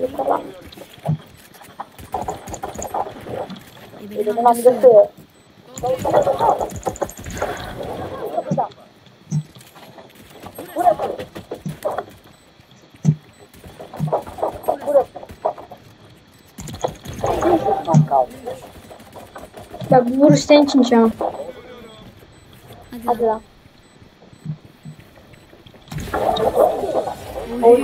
Ele não amcası. amcası. Burası. Burası. Bir düşman kaldı. Bak bu vuruş senin için şu. Hadi, Hadi lan. lan. Oy.